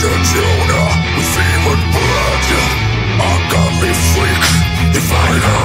the tuna with fever blood. Ungodly freak, if I know.